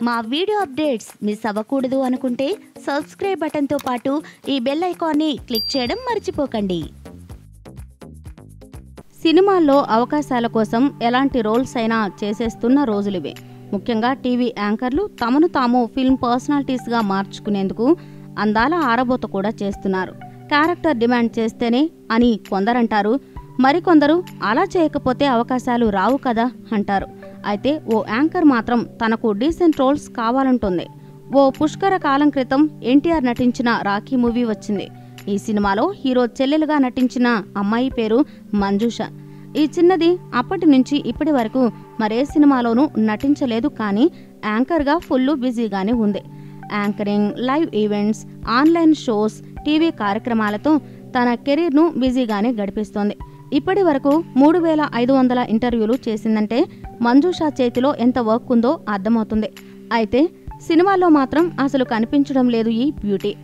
మా video updates miss అవ్వకూడదు అనుకుంటే సబ్స్క్రైబ్ బటన్తో పాటు ఈ బెల్ ఐకాన్ని క్లిక్ చేయడం మర్చిపోకండి. సినిమాల్లో అవకాశాల కోసం ఎలాంటి రోల్స్ అయినా చేసేస్తున్న రోజులివే ముఖ్యంగా టీవీ యాంకర్లు తమను తాము ఫిల్మ్ పర్సనాలిటీస్గా మార్చుకునేందుకు అందాల ఆరబోత కూడా చేస్తున్నారు. క్యారెక్టర్ డిమాండ్ చేస్తేనే అని కొందరంటారు మరికొందరు అలా చేయకపోతే అవకాశాలు రావు కదా అంటారు. అయితే ఓ యాంకర్ మాత్రం తనకు డీసెంట్ రోల్స్ కావాలంటుంది. ఓ పుష్కర కాలం క్రితం ఎన్టీఆర్ నటించిన రాఖీ మూవీ వచ్చింది. ఈ సినిమాలో హీరో చెల్లెలుగా నటించిన అమ్మాయి పేరు మంజుష. ఈ చిన్నది అప్పటి నుంచి ఇప్పటి వరకు మరే సినిమాలోనూ నటించలేదు కానీ యాంకర్గా ఫుల్ బిజీగానే ఉంది. Anchoring live events online shows TV కార్యక్రమాలతో తన కెరీర్ను బిజీగానే గడిపిస్తోంది. ఇప్పటి వరకు మూడు వేల ఐదు వందల ఇంటర్వ్యూలు చేసిందంటే మంజుషా చేతిలో ఎంత వర్క్ ఉందో అర్థమవుతుంది. అయితే సినిమాల్లో మాత్రం అసలు కనిపించడం లేదు ఈ బ్యూటీ.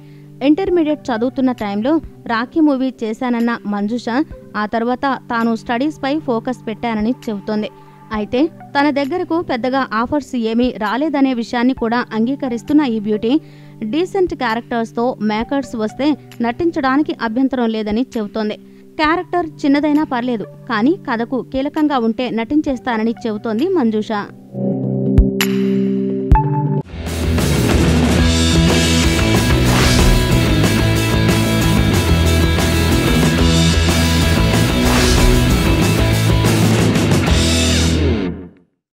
ఇంటర్మీడియట్ చదువుతున్న టైంలో రాఖీ మూవీ చేశానన్న మంజుష ఆ తర్వాత తాను స్టడీస్పై ఫోకస్ పెట్టానని చెబుతోంది. అయితే తన దగ్గరకు పెద్దగా ఆఫర్స్ ఏమీ రాలేదనే విషయాన్ని కూడా అంగీకరిస్తున్న ఈ బ్యూటీ డీసెంట్ క్యారెక్టర్స్తో మేకర్స్ వస్తే నటించడానికి అభ్యంతరం లేదని చెబుతోంది. క్యారెక్టర్ చిన్నదైనా పర్లేదు కానీ కథకు కీలకంగా ఉంటే నటించేస్తానని చెబుతోంది మంజుష.